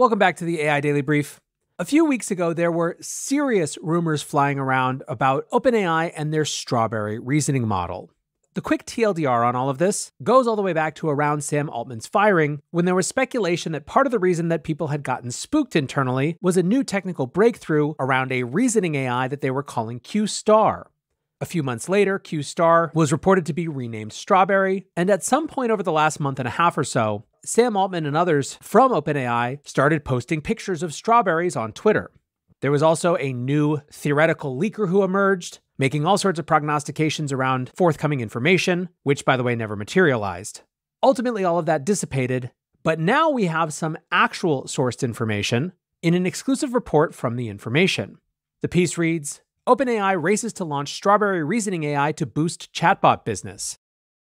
Welcome back to the AI Daily Brief. A few weeks ago, there were serious rumors flying around about OpenAI and their strawberry reasoning model. The quick TLDR on all of this goes all the way back to around Sam Altman's firing, when there was speculation that part of the reason that people had gotten spooked internally was a new technical breakthrough around a reasoning AI that they were calling Q Star. A few months later, Q Star was reported to be renamed Strawberry, and at some point over the last month and a half or so, Sam Altman and others from OpenAI started posting pictures of strawberries on Twitter. There was also a new theoretical leaker who emerged, making all sorts of prognostications around forthcoming information, which, by the way, never materialized. Ultimately, all of that dissipated, but now we have some actual sourced information in an exclusive report from the information. The piece reads OpenAI races to launch Strawberry Reasoning AI to boost chatbot business.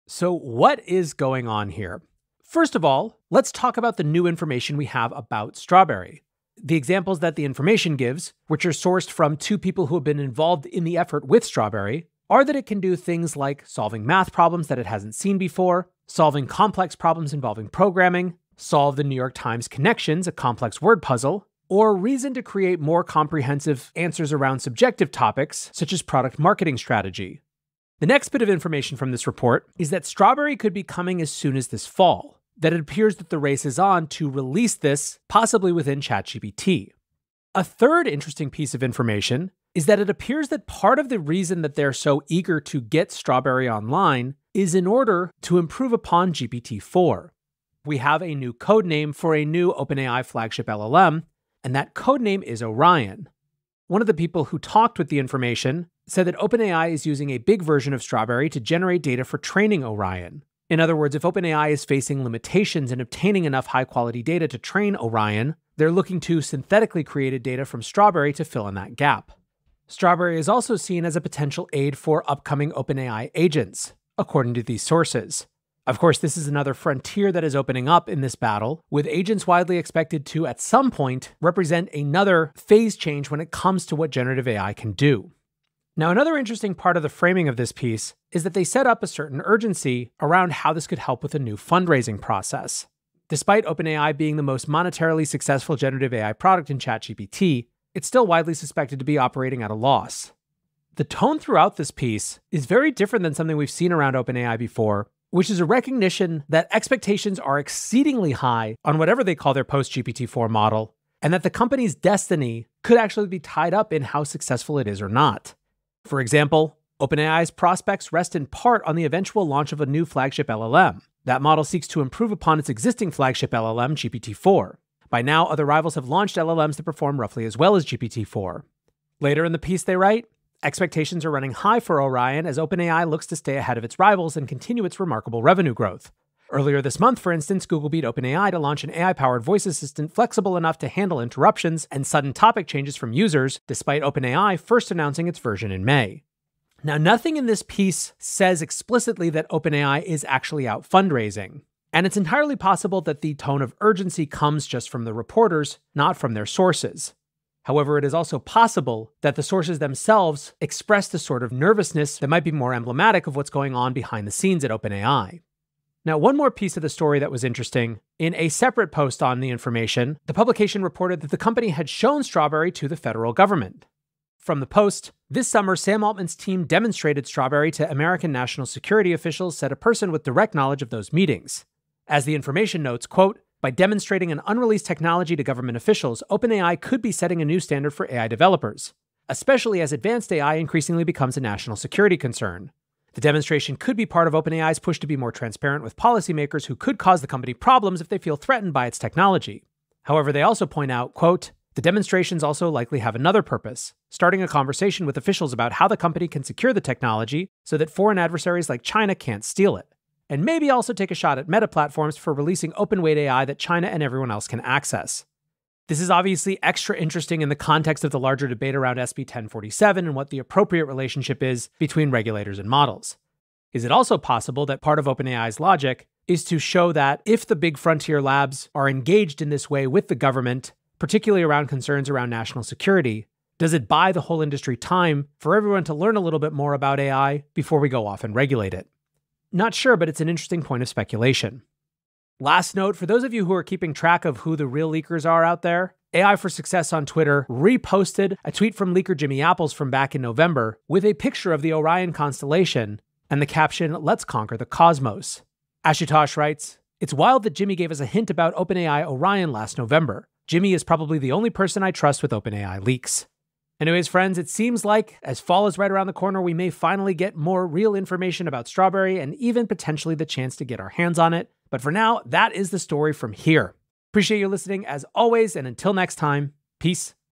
So, what is going on here? First of all, let's talk about the new information we have about Strawberry. The examples that the information gives, which are sourced from two people who have been involved in the effort with Strawberry, are that it can do things like solving math problems that it hasn't seen before, solving complex problems involving programming, solve the New York Times connections, a complex word puzzle, or reason to create more comprehensive answers around subjective topics, such as product marketing strategy. The next bit of information from this report is that Strawberry could be coming as soon as this fall, that it appears that the race is on to release this, possibly within ChatGPT. A third interesting piece of information is that it appears that part of the reason that they're so eager to get Strawberry online is in order to improve upon GPT 4. We have a new code name for a new OpenAI flagship LLM and that codename is Orion. One of the people who talked with the information said that OpenAI is using a big version of Strawberry to generate data for training Orion. In other words, if OpenAI is facing limitations in obtaining enough high quality data to train Orion, they're looking to synthetically created data from Strawberry to fill in that gap. Strawberry is also seen as a potential aid for upcoming OpenAI agents, according to these sources. Of course, this is another frontier that is opening up in this battle, with agents widely expected to, at some point, represent another phase change when it comes to what generative AI can do. Now, another interesting part of the framing of this piece is that they set up a certain urgency around how this could help with a new fundraising process. Despite OpenAI being the most monetarily successful generative AI product in ChatGPT, it's still widely suspected to be operating at a loss. The tone throughout this piece is very different than something we've seen around OpenAI before, which is a recognition that expectations are exceedingly high on whatever they call their post GPT 4 model, and that the company's destiny could actually be tied up in how successful it is or not. For example, OpenAI's prospects rest in part on the eventual launch of a new flagship LLM. That model seeks to improve upon its existing flagship LLM, GPT 4. By now, other rivals have launched LLMs that perform roughly as well as GPT 4. Later in the piece, they write Expectations are running high for Orion as OpenAI looks to stay ahead of its rivals and continue its remarkable revenue growth. Earlier this month, for instance, Google beat OpenAI to launch an AI powered voice assistant flexible enough to handle interruptions and sudden topic changes from users, despite OpenAI first announcing its version in May. Now, nothing in this piece says explicitly that OpenAI is actually out fundraising. And it's entirely possible that the tone of urgency comes just from the reporters, not from their sources. However, it is also possible that the sources themselves express the sort of nervousness that might be more emblematic of what's going on behind the scenes at OpenAI. Now, one more piece of the story that was interesting. In a separate post on the information, the publication reported that the company had shown Strawberry to the federal government. From the Post, this summer, Sam Altman's team demonstrated Strawberry to American national security officials, said a person with direct knowledge of those meetings. As the information notes, quote, by demonstrating an unreleased technology to government officials, OpenAI could be setting a new standard for AI developers, especially as advanced AI increasingly becomes a national security concern. The demonstration could be part of OpenAI's push to be more transparent with policymakers who could cause the company problems if they feel threatened by its technology. However, they also point out, quote, the demonstrations also likely have another purpose, starting a conversation with officials about how the company can secure the technology so that foreign adversaries like China can't steal it and maybe also take a shot at meta platforms for releasing open weight AI that China and everyone else can access. This is obviously extra interesting in the context of the larger debate around SB 1047 and what the appropriate relationship is between regulators and models. Is it also possible that part of OpenAI's logic is to show that if the big frontier labs are engaged in this way with the government, particularly around concerns around national security, does it buy the whole industry time for everyone to learn a little bit more about AI before we go off and regulate it? Not sure, but it's an interesting point of speculation. Last note for those of you who are keeping track of who the real leakers are out there, AI for Success on Twitter reposted a tweet from leaker Jimmy Apples from back in November with a picture of the Orion constellation and the caption, Let's conquer the cosmos. Ashutosh writes, It's wild that Jimmy gave us a hint about OpenAI Orion last November. Jimmy is probably the only person I trust with OpenAI leaks. Anyways, friends, it seems like as fall is right around the corner, we may finally get more real information about Strawberry and even potentially the chance to get our hands on it. But for now, that is the story from here. Appreciate you listening as always, and until next time, peace